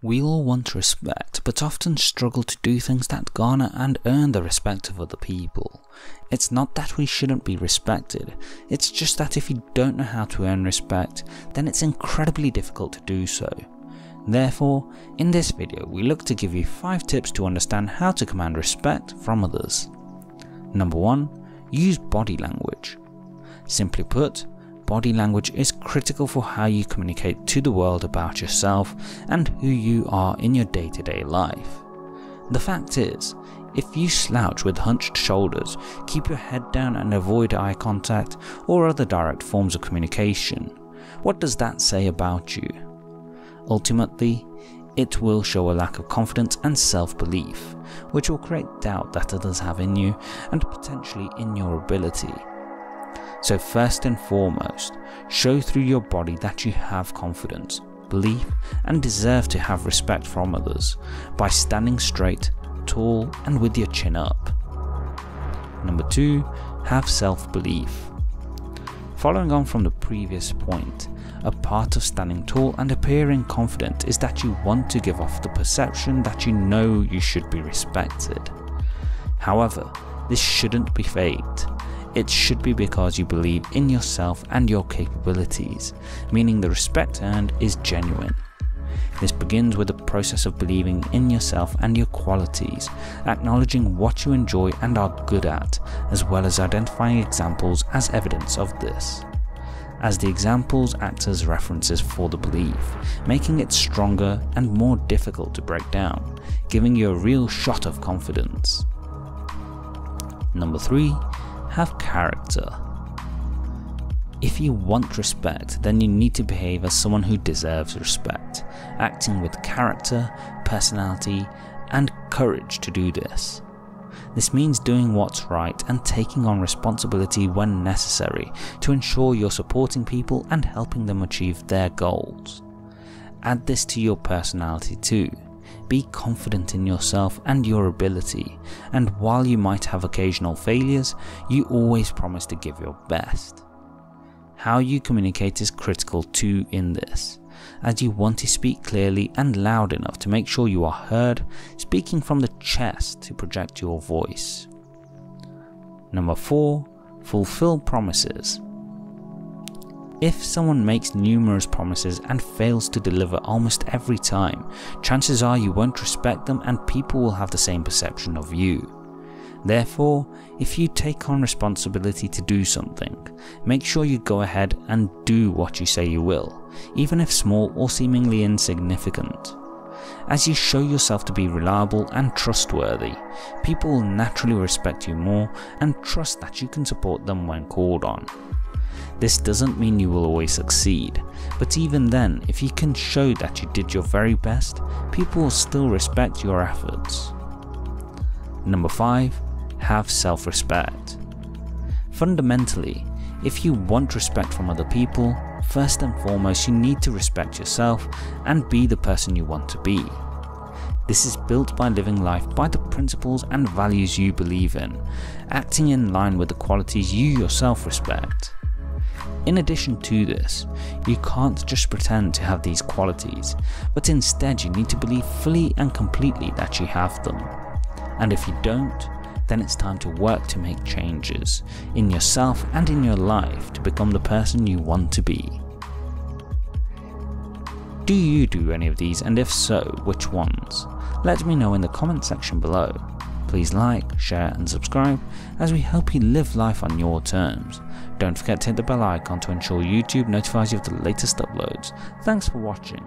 We all want respect, but often struggle to do things that garner and earn the respect of other people. It's not that we shouldn't be respected, it's just that if you don't know how to earn respect, then it's incredibly difficult to do so. Therefore, in this video we look to give you 5 tips to understand how to command respect from others. Number 1. Use body language. Simply put, body language is critical for how you communicate to the world about yourself and who you are in your day to day life. The fact is, if you slouch with hunched shoulders, keep your head down and avoid eye contact or other direct forms of communication, what does that say about you? Ultimately, it will show a lack of confidence and self-belief, which will create doubt that others have in you and potentially in your ability so first and foremost, show through your body that you have confidence, belief and deserve to have respect from others by standing straight, tall and with your chin up. Number 2. Have self-belief. Following on from the previous point, a part of standing tall and appearing confident is that you want to give off the perception that you know you should be respected. However, this shouldn't be faked it should be because you believe in yourself and your capabilities, meaning the respect earned is genuine. This begins with the process of believing in yourself and your qualities, acknowledging what you enjoy and are good at, as well as identifying examples as evidence of this. As the examples act as references for the belief, making it stronger and more difficult to break down, giving you a real shot of confidence. Number 3 have character. If you want respect, then you need to behave as someone who deserves respect, acting with character, personality, and courage to do this. This means doing what's right and taking on responsibility when necessary to ensure you're supporting people and helping them achieve their goals. Add this to your personality too. Be confident in yourself and your ability, and while you might have occasional failures, you always promise to give your best. How you communicate is critical too in this, as you want to speak clearly and loud enough to make sure you are heard, speaking from the chest to project your voice. Number 4. Fulfill promises. If someone makes numerous promises and fails to deliver almost every time, chances are you won't respect them and people will have the same perception of you. Therefore, if you take on responsibility to do something, make sure you go ahead and do what you say you will, even if small or seemingly insignificant. As you show yourself to be reliable and trustworthy, people will naturally respect you more and trust that you can support them when called on. This doesn't mean you will always succeed, but even then, if you can show that you did your very best, people will still respect your efforts. Number 5. Have self-respect. Fundamentally, if you want respect from other people, first and foremost you need to respect yourself and be the person you want to be. This is built by living life by the principles and values you believe in, acting in line with the qualities you yourself respect. In addition to this, you can't just pretend to have these qualities, but instead you need to believe fully and completely that you have them. And if you don't, then it's time to work to make changes in yourself and in your life to become the person you want to be. Do you do any of these and if so, which ones? Let me know in the comment section below. Please like, share and subscribe as we help you live life on your terms. Don't forget to hit the bell icon to ensure YouTube notifies you of the latest uploads. Thanks for watching.